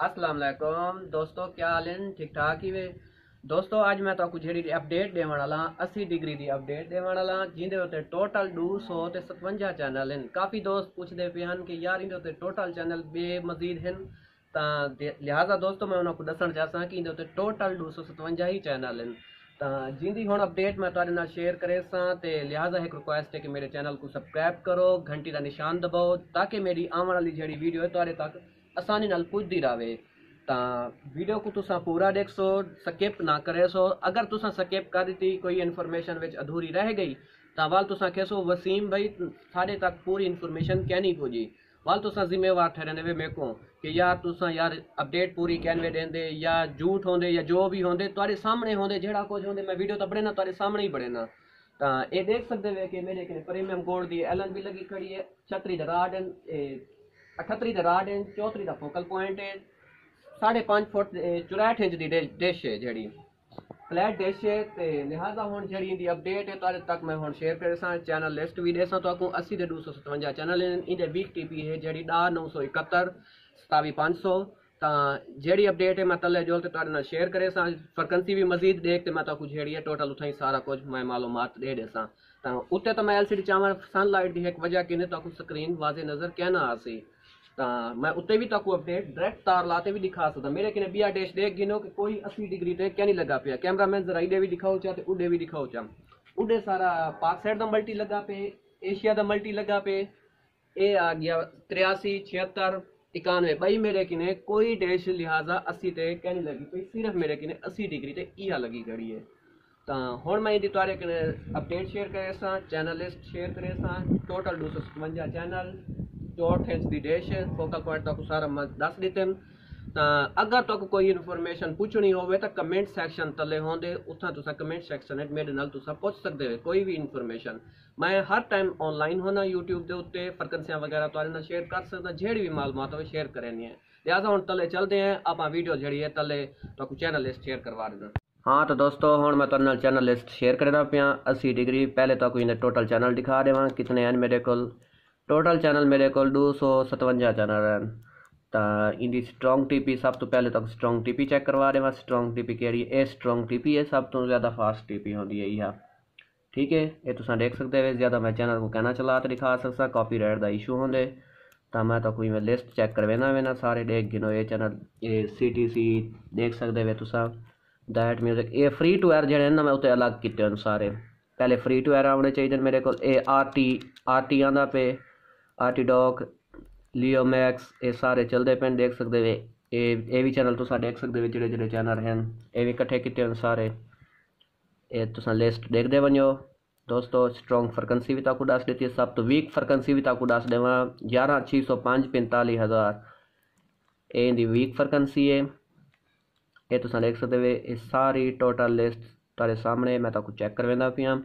असलम दोस्तों, क्या हाल है? ठीक ठाक ही वे? दोस्तों अज मैं तुहानू जी अपडेट देवन वाला अस्सी डिग्री की अपडेट देवन वाला जिंदे उत्ते टोटल दो सौ सतवंजा चैनल हैं काफ़ी दोस्त पूछते पे हैं कि यार इन उत्ते टोटल चैनल बेमजीद हैं तो लिहाजा दोस्तों, मैं उन्होंने दसन चाहसा कि इंदे उत्ते टोटल दो सौ सतवंजा ही चैनल हैं तो जिंदी हूँ अपडेट मैं थोड़े नाल शेयर करे सा तो लिहाजा एक रिक्वेस्ट है कि मेरे चैनल को सबसक्राइब करो, घंटी का निशान दबाओ, ताकि मेरी आने वाली जी वीडियो है थोड़े तक ਆਸਾਨੀ ਨਾਲ ਪੁੱਜਦੀ ਰਹੇ ਤਾਂ ਵੀਡੀਓ को तुसा पूरा देख सो स्किप ना करे सो अगर तुसा स्किप कर दी कोई इन्फॉर्मेशन विच अधूरी रह गई ਤਾਂ ਵਾਲ ਤੁਸਾਂ ਕਹਿਸੋ ਵਸੀਮ ਭਾਈ ਸਾਡੇ ਤੱਕ ਪੂਰੀ ਇਨਫੋਰਮੇਸ਼ਨ ਕਹਿ ਨਹੀਂ ਪੁੱਜੀ ਵਾਲ ਤੁਸਾਂ ਜ਼ਿੰਮੇਵਾਰ ਠਹਿਰਨੇ ਵੇ ਮੇਕੋ ਕਿ ਯਾਰ ਤੁਸਾਂ ਯਾਰ ਅਪਡੇਟ ਪੂਰੀ ਕਹਿਨਵੇ ਦੇਂਦੇ ਜਾਂ ਝੂਠ ਹੁੰਦੇ ਜਾਂ ਜੋ ਵੀ ਹੁੰਦੇ ਤੁਹਾਡੇ ਸਾਹਮਣੇ ਹੁੰਦੇ ਜਿਹੜਾ ਕੁਝ ਹੁੰਦੇ ਮੈਂ ਵੀਡੀਓ ਤਾਂ ਬੜੇ ਨਾ ਤੁਹਾਡੇ ਸਾਹਮਣੇ ਹੀ ਬੜੇ ਨਾ ਤਾਂ ਇਹ ਦੇਖ ਸਕਦੇ ਵੇ ਕਿ ਮੇਰੇ ਕੋਲ ਪ੍ਰੀਮੀਅਮ ਗੋਲਡ ਦੀ ਐਲਨ ਵੀ ਲੱਗੀ ਖੜੀ ਹੈ अठहत्तर राड इंच चौतरी द फोकल पॉइंट है। साढ़े पाँच फुट चौराहठ इंच की डिश है जी फ्लैट डिश है तो लिहाजा हूँ जी इनकी अपडेट है तो तक मैं हूँ शेयर करेसा चैनल लिस्ट भी देसा तो अस्सी के दो सौ सतवंजा चैनल इन वीक टी पी है जी ॾह नौ सौ इकहत्तर, सतावी पाँच सौ। तो जी अपडेट है, मैं तले जो तो शेयर करे सा फ्रिक्वेंसी भी मजीद देख तो मैं तक जी टोटल उतना ही सारा कुछ मैं मालूमात देसा। तो उतने तो मैं एल सी डी चाहवा सनलाइट की एक वजह कि तक स्क्रीन वाजे नज़र कहना ना आसी ਤਾਂ ਮੈਂ ਉੱਤੇ ਵੀ ਤੁਹਾਨੂੰ ਅਪਡੇਟ ਡਾਇਰੈਕਟ ਤਾਰ ਲਾਤੇ ਵੀ ਦਿਖਾ ਸਕਦਾ ਮੇਰੇ ਕਿਨੇ ਬਿਆ ਡੈਸ਼ ਦੇਖ ਗਿਨੋ ਕਿ ਕੋਈ 80 ਡਿਗਰੀ ਤੇ ਕਿਆ ਨਹੀਂ ਲੱਗਾ ਪਿਆ ਕੈਮਰਾਮੈਨ ਜ਼ਰਾ ਇਹਦੇ ਵੀ ਦਿਖਾਓ ਚਾ ਤੇ ਉਹਦੇ ਵੀ ਦਿਖਾਓ ਚਾ ਉਹਦੇ ਸਾਰਾ ਪਾਕ ਸਾਈਡ ਦਾ ਮਲਟੀ ਲੱਗਾ ਪਏ ਏਸ਼ੀਆ ਦਾ ਮਲਟੀ ਲੱਗਾ ਪਏ ਇਹ ਆ ਗਿਆ 83 76 91 ਬਈ ਮੇਰੇ ਕਿਨੇ ਕੋਈ ਡੈਸ਼ ਲਿਹਾਜ਼ਾ 80 ਤੇ ਕਿਆ ਨਹੀਂ ਲੱਗੀ ਪਈ ਸਿਰਫ ਮੇਰੇ ਕਿਨੇ 80 ਡਿਗਰੀ ਤੇ ਇਹ ਲੱਗੀ ਗੜੀ ਹੈ ਤਾਂ ਹੁਣ ਮੈਂ ਇਹਦੀ ਤੁਹਾਡੇ ਕਿਨੇ ਅਪਡੇਟ ਸ਼ੇਅਰ ਕਰੇ ਸਾਂ ਚੈਨਲ ਲਿਸਟ ਸ਼ੇਅਰ ਕਰੇ ਸਾਂ ਟੋਟਲ 257 ਚੈਨਲ 64 ਇੰਚ ਦੀ ਡੈਸ਼ ਫੋਕਲ ਪੁਆਇੰਟ ਤੁਹਾਨੂੰ ਸਾਰਾ ਮੈਂ ਦੱਸ ਦਿੱਤੇ ਤਾਂ ਅਗਰ ਤੁਹਾਨੂੰ ਕੋਈ ਇਨਫੋਰਮੇਸ਼ਨ ਪੁੱਛਣੀ ਹੋਵੇ ਤਾਂ ਕਮੈਂਟ ਸੈਕਸ਼ਨ ਥੱਲੇ ਹੁੰਦੇ, ਉੱਥਾਂ ਤੁਸੀਂ ਕਮੈਂਟ ਸੈਕਸ਼ਨ ਵਿੱਚ ਮੇਰੇ ਨਾਲ ਤੁਸੀਂ ਪੁੱਛ ਸਕਦੇ ਹੋ, ਕੋਈ ਵੀ ਇਨਫੋਰਮੇਸ਼ਨ ਮੈਂ ਹਰ ਟਾਈਮ ਆਨਲਾਈਨ ਹੋਣਾ YouTube ਦੇ ਉੱਤੇ ਫਰਕੰਸੀਆਂ ਵਗੈਰਾ ਤੁਹਾਡੇ ਨਾਲ ਸ਼ੇਅਰ ਕਰ ਸਕਦਾ, ਜਿਹੜੀ ਵੀ ਮਾਲੂਮਾਤ ਹੋਵੇ ਸ਼ੇਅਰ ਕਰਨੀ ਹੈ ਲਿਆਜ਼ਾ ਹੁਣ ਥੱਲੇ ਚੱਲਦੇ ਆਂ, ਆਪਾਂ ਵੀਡੀਓ ਜਿਹੜੀ ਹੈ ਥੱਲੇ ਤੁਹਾਨੂੰ ਚੈਨਲ ਲਿਸਟ ਸ਼ੇਅਰ ਕਰਵਾ ਦੇਣਾ ਹਾਂ, ਤਾਂ ਦੋਸਤੋ, ਹੁਣ ਮੈਂ ਤੁਹਾਡੇ ਨਾਲ ਚੈਨਲ ਲਿਸਟ ਸ਼ੇਅਰ ਕਰਦਾ ਪਿਆ। 80 ਡਿਗਰੀ ਪਹਿਲੇ ਤਾਂ ਕੋਈ ਇਹਦੇ ਟੋਟਲ ਚੈਨਲ ਦਿਖਾ ਦੇਵਾਂ, ਕਿਤਨੇ ਹਨ ਮੇਰੇ ਕੋਲ। टोटल चैनल मेरे को दो सौ सतवंजा चैनल हैं। तो इंदी स्ट्रोंग टीपी सब तो पहले तक स्ट्रोंग टीपी चेक करवा रहे हैं स्ट्रोंग टीपी कहिड़ी ए स्ट्रोंग टीपी है, सब तो ज़्यादा फास्ट टीपी होंगी है यह। ठीक है, ये तो तुसा देख सकते हो, ज़्यादा मैं चैनल को कहना चला तो दिखा सकता कॉपी राइट का इशू होंगे। तो मैं तो कोई मैं लिस्ट चेक करवेना वेना सारे देख गिनो ये चैनल ये सी टी सी देख सकते वे तुसा दैट म्यूज़िक ये फ्री टू एयर जड़े ना, मैं उत्ते अलग किए सारे। पहले फ्री टू एयर आने चाहिए मेरे को आर टी आर टी आता पे। ਲੀਓ ਲੀਓਮੈਕਸ ਇਹ ਸਾਰੇ ਚੱਲਦੇ ਪੈਣ ਦੇਖ ਸਕਦੇ ਵੇ। ਇਹ ਇਹ ਵੀ ਚੈਨਲ ਤੁਸੀਂ ਦੇਖ ਸਕਦੇ ਵੇ, ਜਿਹੜੇ ਜਿਹੜੇ ਚੈਨਲ ਹਨ। ਇਹ ਵੀ ਇਕੱਠੇ ਕੀਤੇ ਹਨ ਸਾਰੇ। ਇਹ ਤੁਸੀਂ ਲਿਸਟ ਦੇਖਦੇ ਬਣਿਓ। ਦੋਸਤੋ ਸਟਰੋਂਗ ਫ੍ਰੀਕੁਐਂਸੀ ਵੀ ਤੁਹਾਨੂੰ ਦੱਸ ਦਿੱਤੀ ਸਭ ਤੋਂ ਵੀਕ ਫ੍ਰੀਕੁਐਂਸੀ ਵੀ ਤੁਹਾਨੂੰ ਦੱਸ ਦੇਵਾਂ। 11605 45000 ਇਹ ਦੀ ਵੀਕ ਫ੍ਰੀਕੁਐਂਸੀ ਹੈ ਇਹ ਤੁਸੀਂ ਦੇਖ ਸਕਦੇ ਵੇ, ਇਹ ਸਾਰੀ ਟੋਟਲ ਲਿਸਟ ਤੁਹਾਡੇ ਸਾਹਮਣੇ, ਮੈਂ ਤੁਹਾਨੂੰ ਚੈੱਕ ਕਰਵਾਉਂਦਾ ਪਿਆ।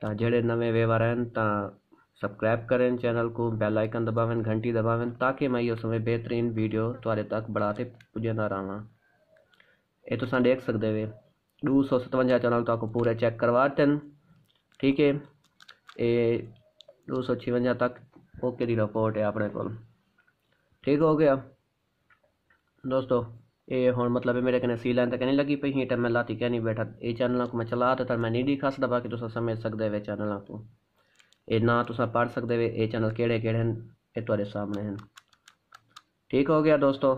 ਤਾਂ ਜਿਹੜੇ ਨਵੇਂ ਵੇਵਰ ਹਨ, ਤਾਂ सब्सक्राइब करें चैनल को बेल आइकन दबावें, घंटी दबावें, ताकि मैं ये समय बेहतरीन वीडियो थोड़े तक बढ़ाते पुजदा रहा ये तुस देख सकते वे दो सौ सतवंजा चैनल तक पूरे चेक करवा दिन ठीक है, ये दो सौ छवंजा तक ओके की रिपोर्ट है अपने को ठीक हो गया। दोस्तों, ये हूँ मतलब मेरे कने सी लाइन तक नहीं लगी पी हीटर मैं लाती क्या नहीं बैठा। ये चैनल को मैं चला तो मैं नहीं दिखा सकता बाकी तुम समझ सकते वे चैनल को। ਇਹ ਨਾ ਤੁਸੀਂ ਪੜ ਸਕਦੇ ਵੇ ਇਹ ਚੈਨਲ ਕਿਹੜੇ ਕਿਹੜੇ ਹਨ ਇਹ ਤੁਹਾਡੇ ਸਾਹਮਣੇ ਹਨ ठीक हो गया दोस्तों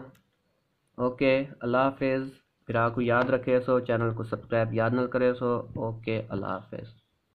ओके अल्लाह हाफिज़ फिर आपको याद रखे सो चैनल को सब्सक्राइब याद न करे सो ओके अल्लाह हाफिज़